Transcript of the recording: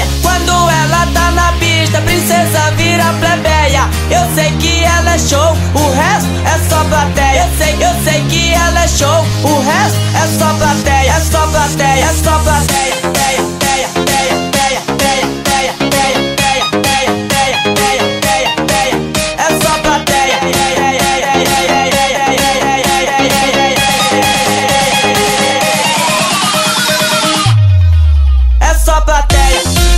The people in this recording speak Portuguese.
ideia. Quando ela tá na pista, princesa vira plebeia. Eu sei que ela é show, o resto é só plateia. Eu sei, eu sei que ela é show, o resto é só plateia, é só plateia, é só plateia. plateia, plateia, é só plateia.